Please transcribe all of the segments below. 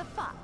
A fox.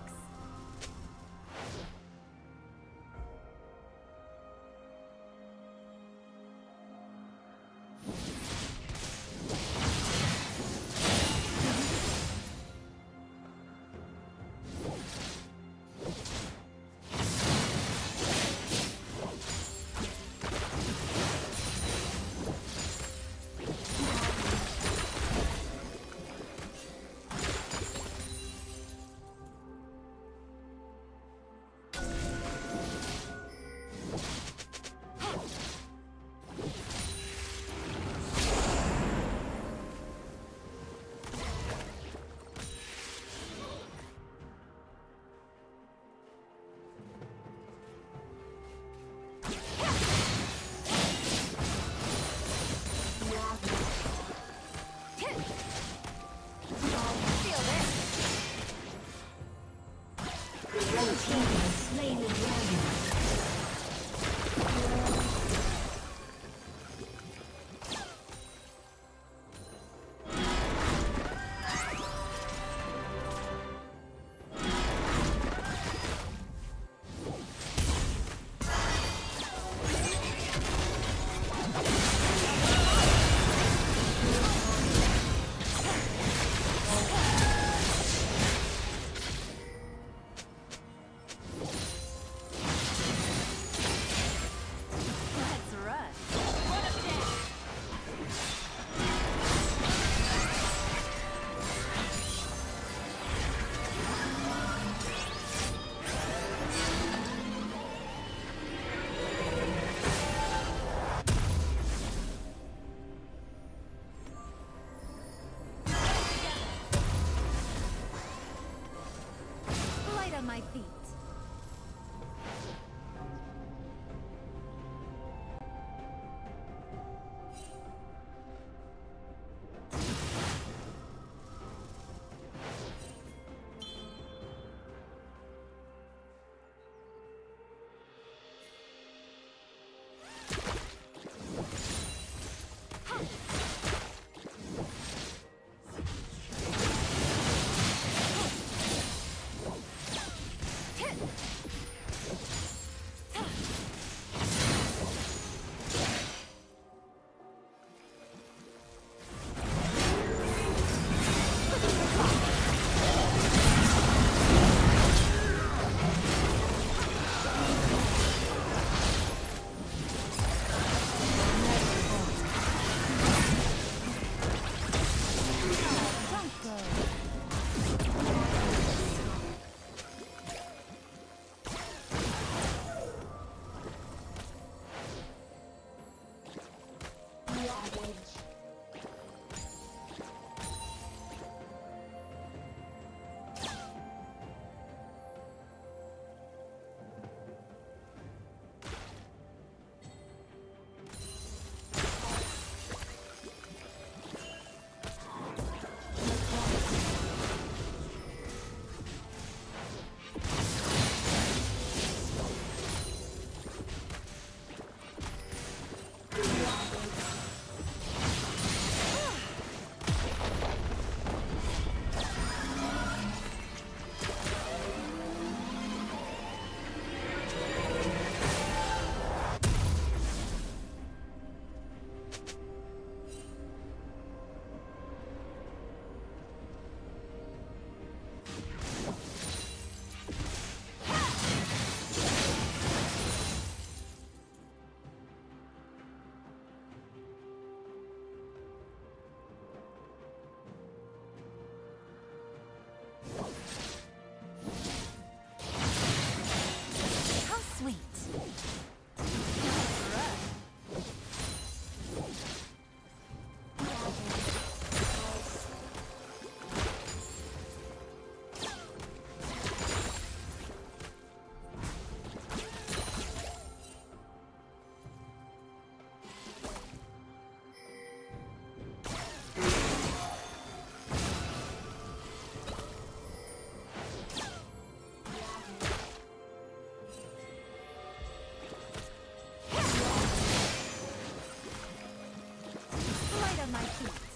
Down.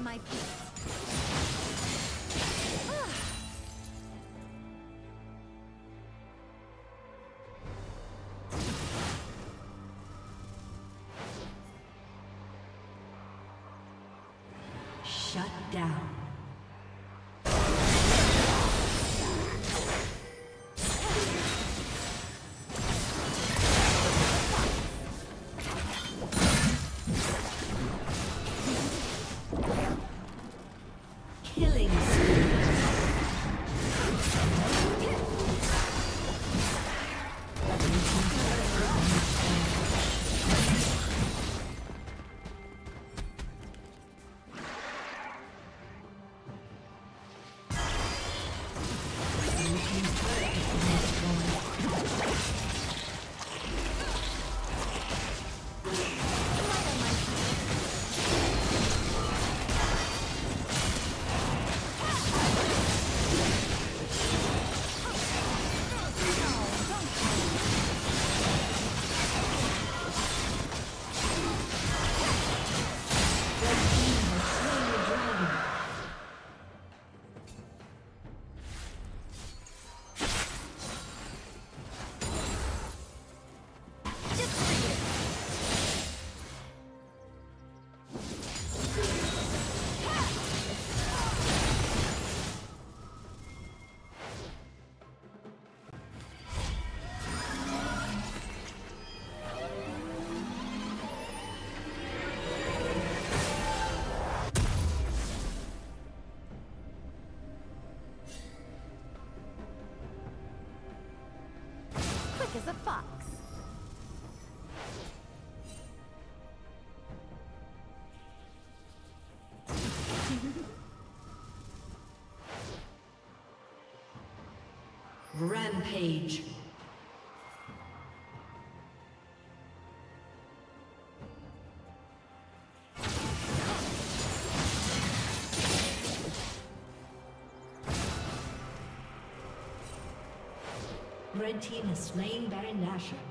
On my feet. Shut down. Rampage. Red team has slain Baron Nashor.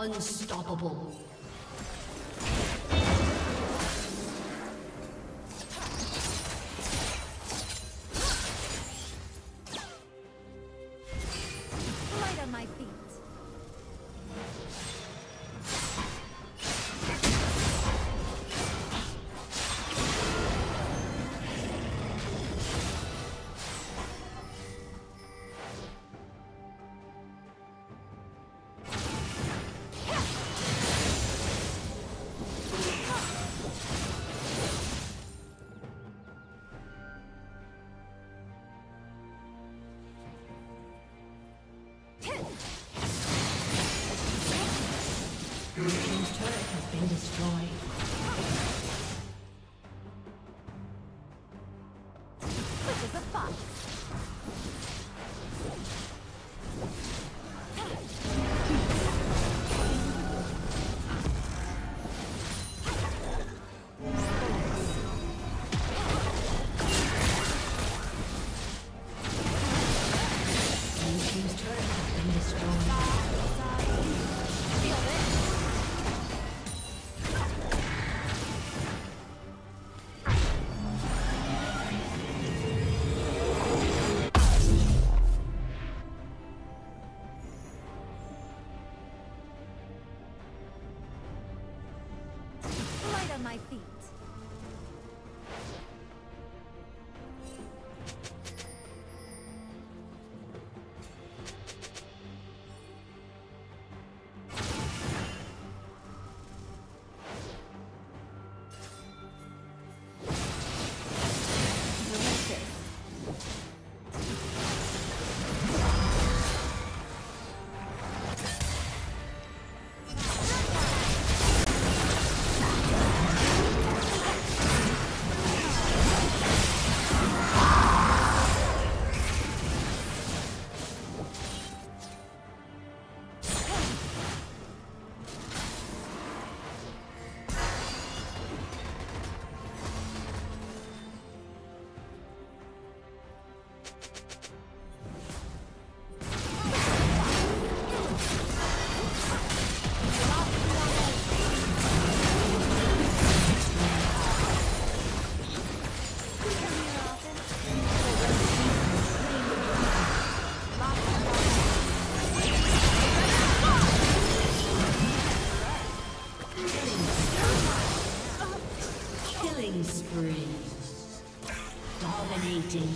Unstoppable. Spree. Dominating.